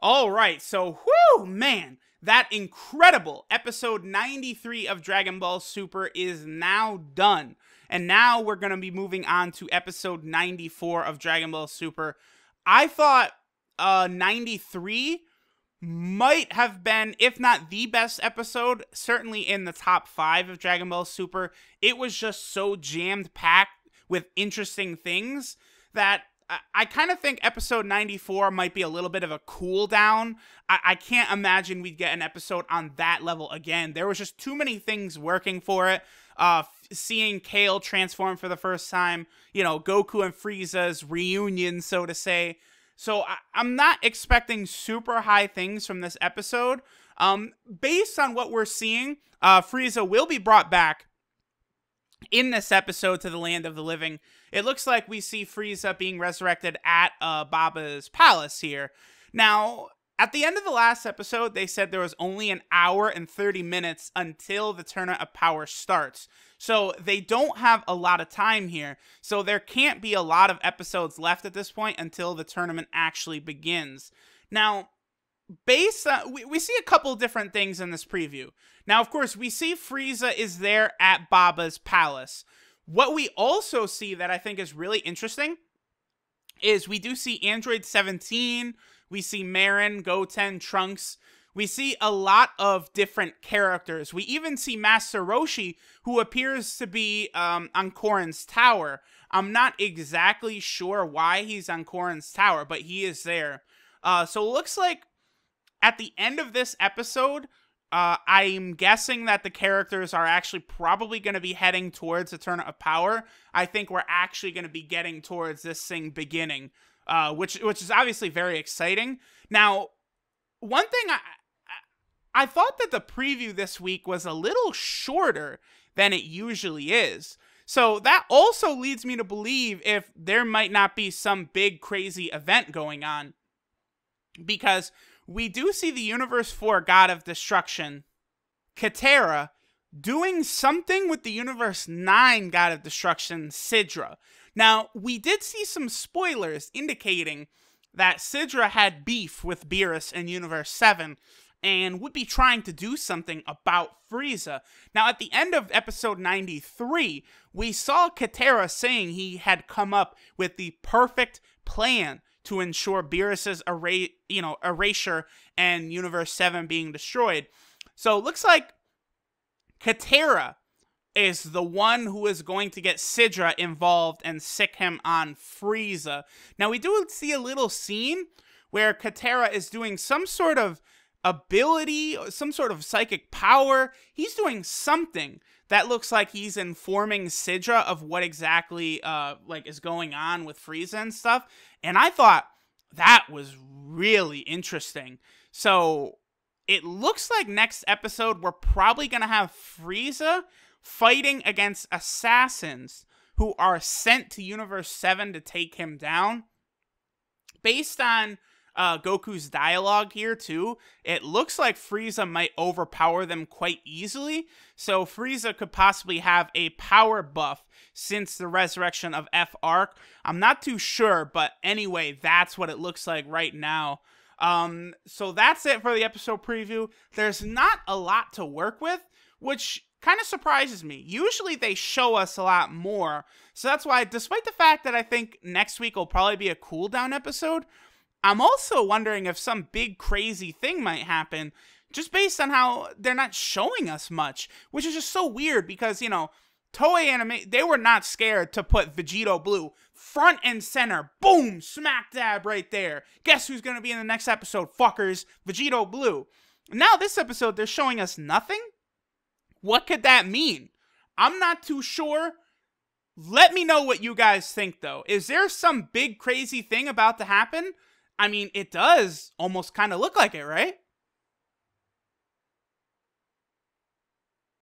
All right, so whoo, man, that incredible episode 93 of Dragon Ball Super is now done. And now we're going to be moving on to episode 94 of Dragon Ball Super. I thought uh 93 might have been if not the best episode, certainly in the top 5 of Dragon Ball Super. It was just so jammed packed with interesting things that I, kind of think episode 94 might be a little bit of a cool down. I, I can't imagine we'd get an episode on that level again. There was just too many things working for it. Uh, seeing Kale transform for the first time, you know, Goku and Frieza's reunion, so to say. So I, am not expecting super high things from this episode. Um, based on what we're seeing, uh, Frieza will be brought back in this episode to the land of the living. It looks like we see Frieza being resurrected at uh, Baba's palace here. Now, at the end of the last episode, they said there was only an hour and 30 minutes until the Tournament of Power starts. So they don't have a lot of time here. So there can't be a lot of episodes left at this point until the tournament actually begins. Now, based on, we, we see a couple different things in this preview. Now, of course, we see Frieza is there at Baba's palace. What we also see that I think is really interesting is we do see Android 17, we see Marron, Goten, Trunks. We see a lot of different characters. We even see Master Roshi, who appears to be um, on Korin's tower. I'm not exactly sure why he's on Korin's tower, but he is there. Uh, so it looks like at the end of this episode, uh, I'm guessing that the characters are actually probably going to be heading towards a turn of power. I think we're actually going to be getting towards this thing beginning, uh, which which is obviously very exciting. Now, one thing I I thought that the preview this week was a little shorter than it usually is. So that also leads me to believe if there might not be some big crazy event going on. Because we do see the Universe 4 God of Destruction, Quitela, doing something with the Universe 9 God of Destruction, Sidra. Now, we did see some spoilers indicating that Sidra had beef with Beerus in Universe 7 and would be trying to do something about Frieza. Now, at the end of episode 93, we saw Quitela saying he had come up with the perfect plan to ensure Beerus's erase, you know, erasure and Universe 7 being destroyed. So it looks like Quitela is the one who is going to get Sidra involved and sic him on Frieza. Now we do see a little scene where Quitela is doing some sort of ability, some sort of psychic power. He's doing something that looks like he's informing Sidra of what exactly uh like is going on with Frieza and stuff. And I thought that was really interesting. So it looks like next episode we're probably going to have Frieza fighting against assassins who are sent to Universe 7 to take him down. Based on uh, Goku's dialogue here too, it looks like Frieza might overpower them quite easily. So Frieza could possibly have a power buff since the resurrection of F Arc. I'm not too sure, but anyway, that's what it looks like right now. Um, so that's it for the episode preview. There's not a lot to work with, which kind of surprises me. Usually they show us a lot more. So that's why, despite the fact that I think next week will probably be a cooldown episode, I'm also wondering if some big crazy thing might happen just based on how they're not showing us much, which is just so weird because, you know, Toei Anime, they were not scared to put Vegito Blue front and center. Boom! Smack dab right there. Guess who's going to be in the next episode, fuckers? Vegito Blue. Now, this episode, they're showing us nothing? What could that mean? I'm not too sure. Let me know what you guys think, though. Is there some big crazy thing about to happen? I mean, it does almost kind of look like it, right?